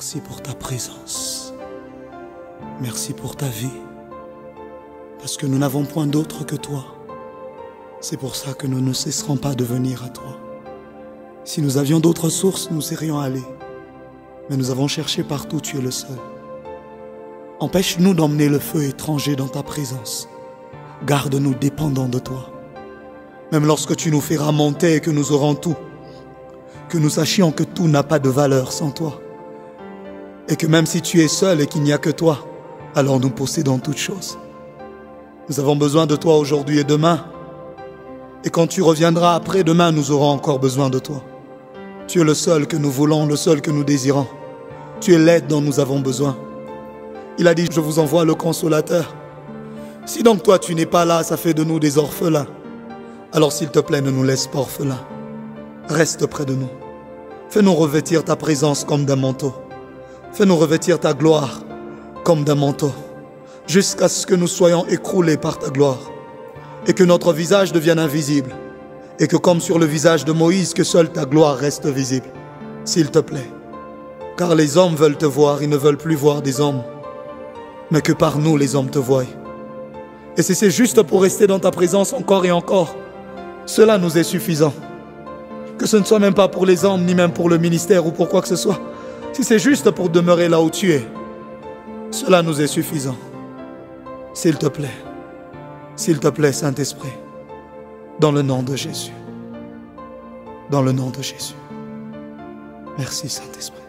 Merci pour ta présence. Merci pour ta vie. Parce que nous n'avons point d'autre que toi. C'est pour ça que nous ne cesserons pas de venir à toi. Si nous avions d'autres sources, nous serions allés. Mais nous avons cherché partout, tu es le seul. Empêche-nous d'emmener le feu étranger dans ta présence. Garde-nous dépendants de toi. Même lorsque tu nous feras monter et que nous aurons tout, que nous sachions que tout n'a pas de valeur sans toi. Et que même si tu es seul et qu'il n'y a que toi, alors nous possédons toutes choses. Nous avons besoin de toi aujourd'hui et demain. Et quand tu reviendras après-demain, nous aurons encore besoin de toi. Tu es le seul que nous voulons, le seul que nous désirons. Tu es l'aide dont nous avons besoin. Il a dit, je vous envoie le consolateur. Si donc toi tu n'es pas là, ça fait de nous des orphelins. Alors s'il te plaît, ne nous laisse pas orphelins. Reste près de nous. Fais-nous revêtir ta présence comme d'un manteau. Fais-nous revêtir ta gloire comme d'un manteau, jusqu'à ce que nous soyons écroulés par ta gloire, et que notre visage devienne invisible, et que comme sur le visage de Moïse, que seule ta gloire reste visible, s'il te plaît. Car les hommes veulent te voir, ils ne veulent plus voir des hommes, mais que par nous les hommes te voient. Et si c'est juste pour rester dans ta présence encore et encore, cela nous est suffisant. Que ce ne soit même pas pour les hommes, ni même pour le ministère ou pour quoi que ce soit. Si c'est juste pour demeurer là où tu es, cela nous est suffisant. S'il te plaît, s'il te plaît, Saint-Esprit, dans le nom de Jésus. Dans le nom de Jésus. Merci, Saint-Esprit.